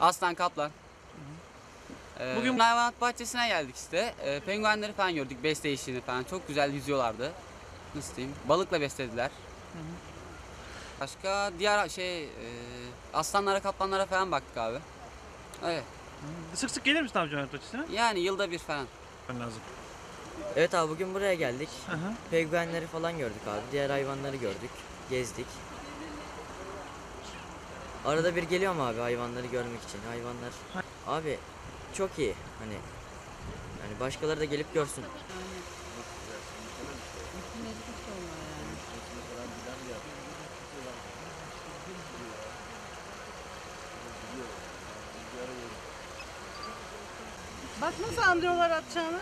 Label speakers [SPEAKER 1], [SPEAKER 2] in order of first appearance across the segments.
[SPEAKER 1] Aslan Kaplan. Ee, Bugün hayvanat bahçesine geldik işte. Ee, penguenleri falan gördük, besleyişini falan. Çok güzel yüzüyorlardı. Nasıl diyeyim? Balıkla beslediler. Başka diğer şey, e, aslanlara, kaplanlara falan baktık abi. Öyle.
[SPEAKER 2] Sık sık gelir misin avcı bahçesine?
[SPEAKER 1] Yani yılda bir falan.
[SPEAKER 2] Ben lazım.
[SPEAKER 3] Evet abi bugün buraya geldik. Penguenleri falan gördük abi. Diğer hayvanları gördük. Gezdik. Arada bir geliyorum abi hayvanları görmek için. Hayvanlar abi çok iyi. Hani yani başkaları da gelip görsün.
[SPEAKER 4] Bak nasıl anlıyorlar atacağını.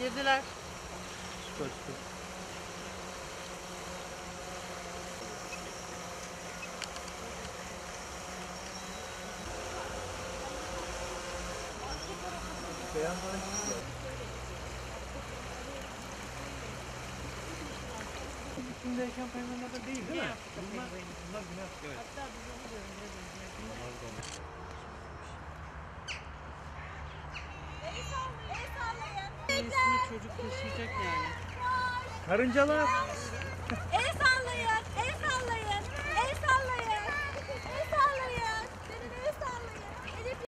[SPEAKER 4] Girdiler.
[SPEAKER 2] Süper süper. Şimdiyken penguenlerde değil değil mi? Bunlar, bunlar günah. Evet.
[SPEAKER 4] Resmi çocuk taşıyacak yani.
[SPEAKER 2] Karıncalar.
[SPEAKER 5] Sallayın.